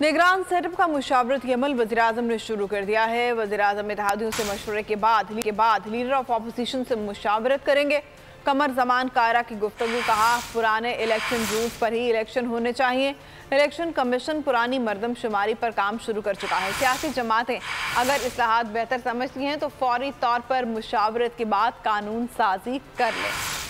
निगरान सेटअप का मुशावरती अमल वजी अजम ने शुरू कर दिया है। वजी अजम इतिहादियों से मशवरे के बाद के बाद लीडर ऑफ़ अपोजिशन से मुशावरत करेंगे। कमर जमान कायरा की गुफ्तु कहा पुराने इलेक्शन रूल्स पर ही इलेक्शन होने चाहिए। इलेक्शन कमीशन पुरानी मरदम शुमारी पर काम शुरू कर चुका है। सियासी जमातें अगर असलाहत बेहतर समझती हैं तो फौरी तौर पर मुशावरत के बाद कानून साजी कर लें।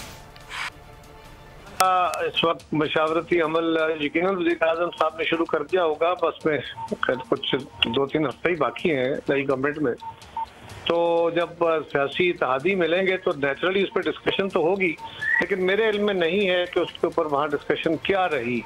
इस वक्त मशावरती अमल यकीन वजी अजम साहब ने शुरू कर दिया होगा, बस में कुछ दो तीन हफ़्ते ही बाकी हैं नई गवर्नमेंट में। तो जब सियासी इतिहादी मिलेंगे तो नेचुरली उस पर डिस्कशन तो होगी, लेकिन मेरे इल्म में नहीं है कि उसके ऊपर वहाँ डिस्कशन क्या रही।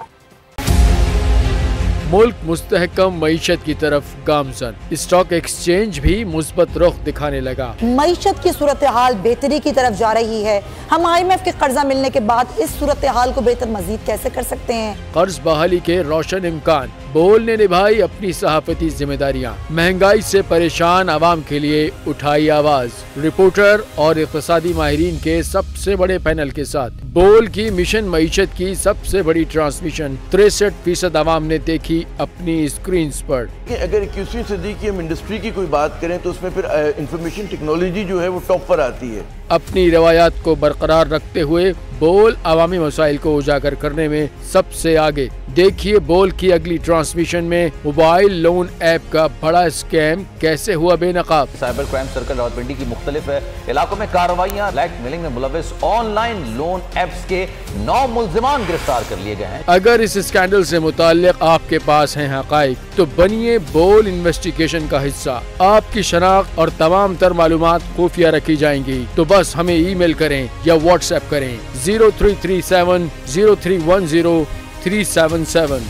मुल्क मुस्तहकम मीशत की तरफ़ गामजन। स्टॉक एक्सचेंज भी मुस्बत रुख दिखाने लगा। मीशत की सूरत हाल बेहतरी की तरफ़ जा रही है। हम आई एम एफ़ के कर्जा मिलने के बाद इस सूरत हाल को बेहतर मजीद कैसे कर सकते हैं? कर्ज बहाली के रोशन इम्कान। बोल ने निभाई अपनी सहाफती जिम्मेदारियाँ। महँगाई से परेशान आवाम के लिए उठाई आवाज़। रिपोर्टर और इकतदी माहरीन के सबसे बड़े पैनल के साथ बोल की मिशन मीशत की सबसे बड़ी ट्रांसमिशन तिरसठ फ़ीसद आवाम ने देखी अपनी स्क्रीन पर। अगर इक्कीसवीं सदी की हम इंडस्ट्री की कोई बात करें तो उसमें फिर इंफॉर्मेशन टेक्नोलॉजी जो है वो टॉप पर आती है। अपनी रवायात को बरकरार रखते हुए बोल आवामी मसाइल को उजागर करने में सबसे आगे। देखिए बोल की अगली ट्रांसमिशन में मोबाइल लोन ऐप का बड़ा स्कैम कैसे हुआ बेनकाब? साइबर क्राइम सर्कल रावलपिंडी की मुख्तलिफ़ इलाकों में कार्रवाइयाँ ब्लैक मेलिंग में मुलविस ऑनलाइन लोन एप्स के नौ मुलजमान गिरफ़्तार कर लिए गए हैं। अगर इस स्कैंडल से मुतालिक आपके पास है हक तो बनिए बोल इन्वेस्टिगेशन का हिस्सा। आपकी शनाख्त और तमाम तर मालूम खुफिया रखी जाएँगी। तो बस हमें ईमेल करें या व्हाट्सएप करें। Zero three three seven zero three one zero three seven seven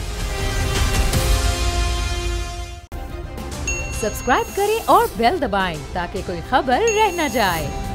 subscribe करें और बेल दबाएँ ताकि कोई खबर रह न जाए।